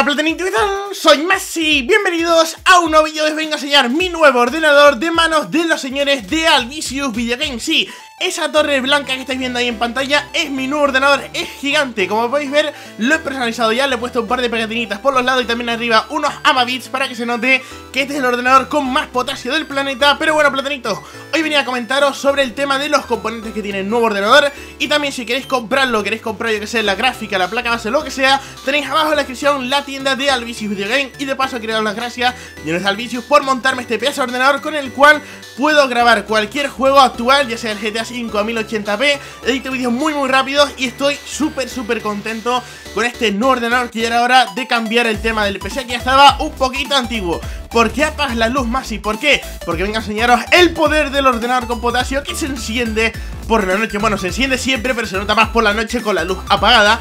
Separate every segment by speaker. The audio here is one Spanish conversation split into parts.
Speaker 1: Hola. Soy Messi, bienvenidos a un nuevo vídeo, les vengo a enseñar mi nuevo ordenador de manos de los señores de Alvisius Videogame Sí, esa torre blanca que estáis viendo ahí en pantalla es mi nuevo ordenador, es gigante. Como podéis ver, lo he personalizado ya, le he puesto un par de pegatinitas por los lados y también arriba unos Amabits Para que se note que este es el ordenador con más potasio del planeta. Pero bueno, platanitos, hoy venía a comentaros sobre el tema de los componentes que tiene el nuevo ordenador. Y también si queréis comprarlo, queréis comprar yo que sé, la gráfica, la placa base, lo que sea Tenéis abajo en la descripción la tienda de Alvisius Videogame. Y de paso quiero dar las gracias, señores Alvisius, por montarme este pedazo de ordenador con el cual puedo grabar cualquier juego actual, ya sea el GTA 5 a 1080p, edito vídeos muy muy rápidos y estoy súper súper contento con este nuevo ordenador que ya era hora de cambiar el tema del PC que ya estaba un poquito antiguo. ¿Por qué apagas la luz más y por qué? Porque vengo a enseñaros el poder del ordenador con potasio que se enciende por la noche. Bueno, se enciende siempre, pero se nota más por la noche con la luz apagada.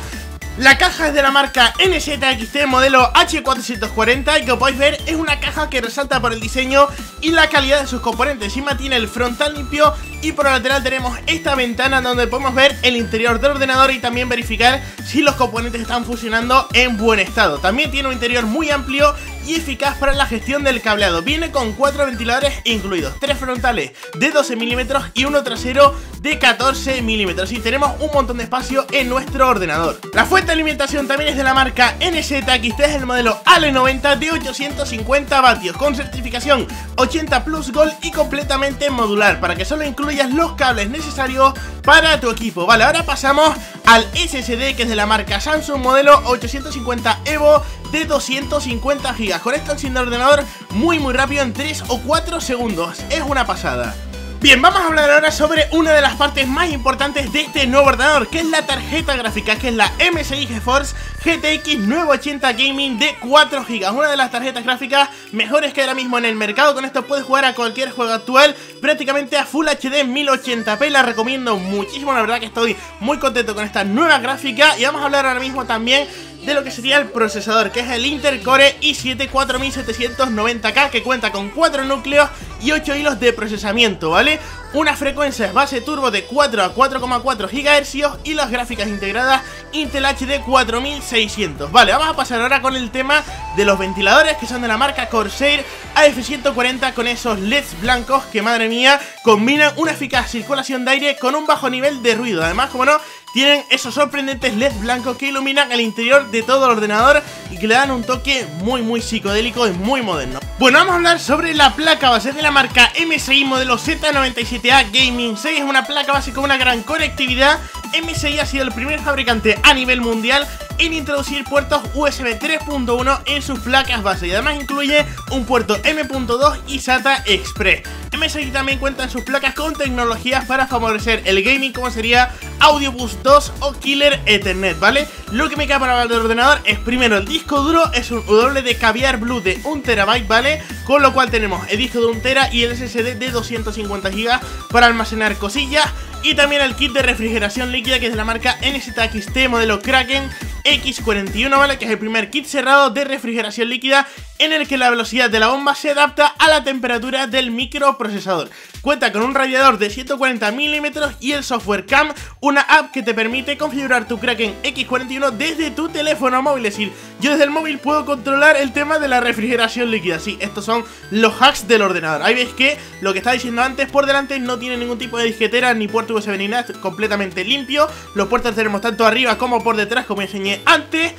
Speaker 1: La caja es de la marca NZXT modelo H440 y como podéis ver es una caja que resalta por el diseño y la calidad de sus componentes. Encima tiene el frontal limpio y por el lateral tenemos esta ventana donde podemos ver el interior del ordenador y también verificar si los componentes están funcionando en buen estado. También tiene un interior muy amplio y eficaz para la gestión del cableado. Viene con cuatro ventiladores incluidos, tres frontales de 12 milímetros y uno trasero de 14 milímetros. Y tenemos un montón de espacio en nuestro ordenador. La fuente de alimentación también es de la marca NZXT, es el modelo ALE90 de 850 vatios, con certificación 80 Plus Gold y completamente modular, para que solo incluyas los cables necesarios para tu equipo. Vale, ahora pasamos al SSD que es de la marca Samsung modelo 850 Evo de 250 GB. Con esto el ordenador muy muy rápido en 3 o 4 segundos. Es una pasada. Bien, vamos a hablar ahora sobre una de las partes más importantes de este nuevo ordenador, que es la tarjeta gráfica, que es la MSI GeForce GTX 980 Gaming de 4 GB. Una de las tarjetas gráficas mejores que ahora mismo en el mercado. Con esto puedes jugar a cualquier juego actual, prácticamente a Full HD 1080p. La recomiendo muchísimo, la verdad que estoy muy contento con esta nueva gráfica. Y vamos a hablar ahora mismo también de lo que sería el procesador, que es el Intel Core i7 4790K, que cuenta con 4 núcleos y 8 hilos de procesamiento, ¿vale? Una frecuencia base turbo de 4 a 4,4 GHz y las gráficas integradas Intel HD 4600 Vale, vamos a pasar ahora con el tema de los ventiladores que son de la marca Corsair AF140 con esos LEDs blancos que madre mía combinan una eficaz circulación de aire con un bajo nivel de ruido Además, como no, tienen esos sorprendentes LEDs blancos que iluminan el interior de todo el ordenador y que le dan un toque muy muy psicodélico y muy moderno. Bueno, vamos a hablar sobre la placa base de la marca MSI modelo Z97A Gaming 6. Es una placa base con una gran conectividad. MSI ha sido el primer fabricante a nivel mundial en introducir puertos USB 3.1 en sus placas base y además incluye un puerto M.2 y SATA Express. MSI también cuenta en sus placas con tecnologías para favorecer el gaming como sería Audio Boost 2 o Killer Ethernet, ¿vale? Lo que me queda para el ordenador es primero el disco duro, es un W de Caviar Blue de 1 terabyte, ¿vale? Con lo cual tenemos el disco de 1 tera y el SSD de 250 GB para almacenar cosillas y también el kit de refrigeración líquida que es de la marca NZXT modelo Kraken X41, ¿vale? Que es el primer kit cerrado de refrigeración líquida en el que la velocidad de la bomba se adapta a la temperatura del microprocesador. Cuenta con un radiador de 140 milímetros y el software CAM, una app que te permite configurar tu Kraken X41 desde tu teléfono móvil. Es decir, yo desde el móvil puedo controlar el tema de la refrigeración líquida. Sí, estos son los hacks del ordenador. Ahí veis que lo que estaba diciendo antes por delante no tiene ningún tipo de disquetera ni puerto USB ni nada, completamente limpio. Los puertos tenemos tanto arriba como por detrás, como enseñé antes.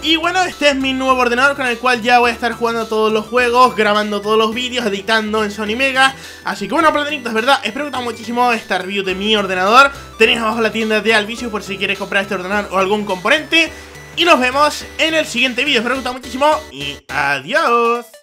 Speaker 1: Y bueno, este es mi nuevo ordenador con el cual ya voy a estar jugando todos los juegos, grabando todos los vídeos, editando en Sony Mega. Así que bueno, platanitos, verdad, espero que os muchísimo esta review de mi ordenador. Tenéis abajo la tienda de Alvicio por si quieres comprar este ordenador o algún componente. Y nos vemos en el siguiente vídeo, espero que os muchísimo y adiós.